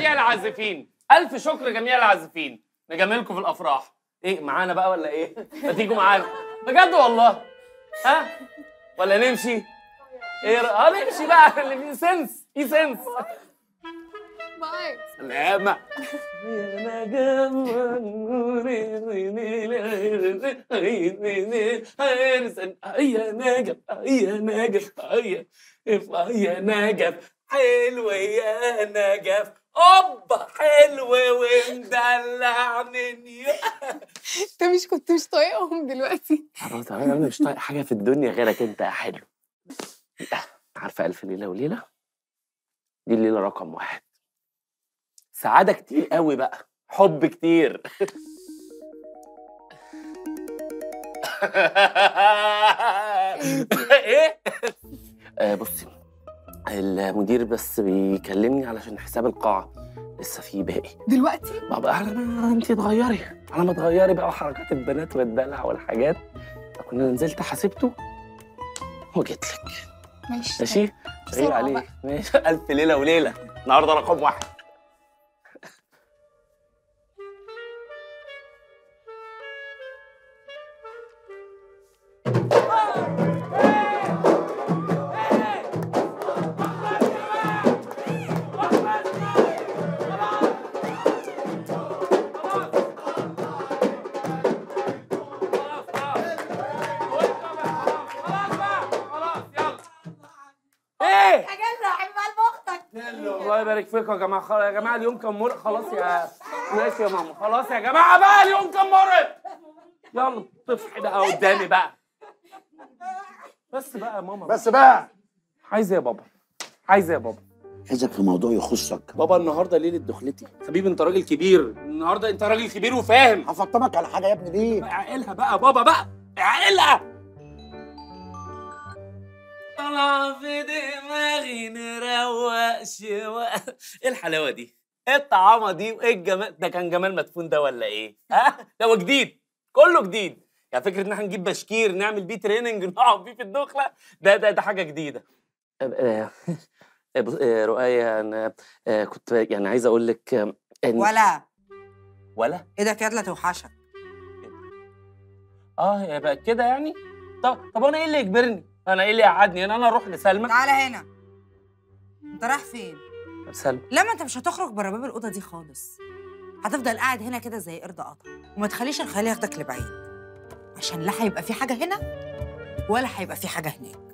لجميع العازفين الف شكر لجميع العازفين نجاملكم في الافراح إيه معانا بقى ولا إيه ما تيجوا معانا بجد والله ها ولا نمشي إيه آه نمشي بقى اللي سنس في سنس سلامة يا نجم يا نجم يا نجف يا يا نجف حلو يا نجف اوبا حلو ومدلع مني انت مش كنت مش طايقهم دلوقتي. خلاص أنا مش طايق حاجة في الدنيا غيرك أنت يا حلو. عارفه ألف ليلة وليلة؟ دي الليلة رقم واحد. سعادة كتير قوي بقى حب كتير. إيه؟ آه بصي. المدير بس بيكلمني علشان حساب القاعة لسه في باقي. دلوقتي؟ بابا على ما أنت تغيري. على ما تغيري بقى وحركات البنات والدلع والحاجات. كنا نزلت حاسبته وجيت لك. ماشي. ماشي؟ عليه بقى. ماشي. ألف ليلة وليلة. النهارده رقم واحد. إيه؟ رايحين بقى لمختك. الله يبارك فيكم يا جماعة. خلاص يا جماعة اليوم كان مرق. خلاص يا ماشي يا ماما. خلاص يا جماعة بقى اليوم كان مرق. يلا طفحي بقى قدامي بقى. بس بقى يا ماما. بس بقى. عايز إيه يا بابا؟ عايز إيه يا بابا؟ عايزك في موضوع يخصك. بابا النهارده ليلة دخلتي. حبيبي أنت راجل كبير. النهارده أنت راجل كبير وفاهم. هفطمك على حاجة يا ابني ليه؟ اعقلها بقى بابا بقى. اعقلها. طلع في دماغي نروق شوق إيه الحلاوة دي؟ إيه الطعامة دي؟ وإيه الجمال؟ ده كان جمال مدفون ده ولا إيه؟ ها؟ ده هو جديد. كله جديد. يعني فكرة إن إحنا نجيب بشكير نعمل بيه تريننج نقعد بيه في الدخلة ده ده ده حاجة جديدة. رؤية أنا آه، كنت يعني عايز أقول لك آه، إن ولا. ولا؟ إيدك يد لا توحشك. آه يبقى كده يعني؟ طب طب أنا إيه اللي يجبرني؟ أنا إيه اللي يقعدني؟ ان أنا أروح لسلمى. تعالى هنا. أنت رايح فين؟ سلمى. لما أنت مش هتخرج بره باب الأوضة دي خالص. هتفضل قاعد هنا كده زي قرد قطع. وما تخليش الخيال ياخدك لبعيد. عشان لا هيبقى في حاجة هنا ولا هيبقى في حاجة هناك.